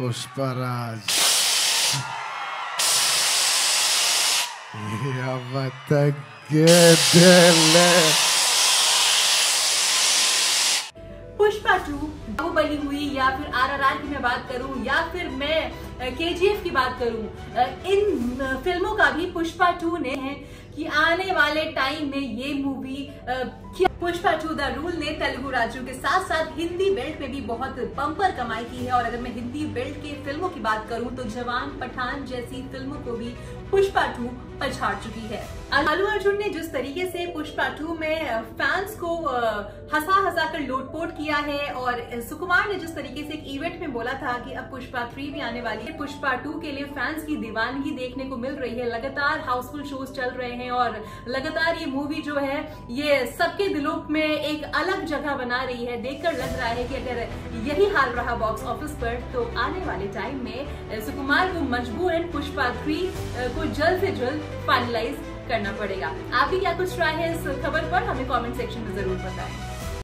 Pushpraj Pushpa to Baahubali हुई या फिर आर आर आरआरआर की मैं बात करूँ या फिर मैं केजीएफ की बात करूँ? इन फ़िल्मों का भी पुष्पा टू ने कि आने वाले टाइम में ये movie Pushpa two the rule ने तेलुगु राज्यों के साथ साथ हिंदी बेल्ट में भी बहुत बम्पर कमाई की है। और अगर मैं हिंदी बेल्ट के फ़िल्मों की बात करूँ तो जवान पठान जैसी फ़िल्मों को भी पुष्पा टू पछाड़ चुकी है। अल्लू अर्जुन ने जिस तरीके से पुष्पा टू में फैंस को हंसा हंसा कर लोटपोट किया है, और सुकुमार ने जिस तरीके से एक इवेंट में बोला था कि अब पुष्पा थ्री भी आने वाली है, पुष्पा टू के लिए फैंस की दीवानगी देखने को मिल रही है। लगातार हाउसफुल शोज़ चल रहे हैं और लगातार ये मूवी जो है, ये सबके दिलों में एक अलग जगह बना रही है। देखकर लग रहा है कि अगर यही हाल रहा बॉक्स ऑफ़िस पर तो आने वाले टाइम में सुकुमार को मजबूरन पुष्पा थ्री को जल्द से जल्द फाइनलाइज करना पड़ेगा। आप भी क्या कुछ राय है इस खबर पर, हमें कॉमेंट सेक्शन में ज़रूर बताएँ।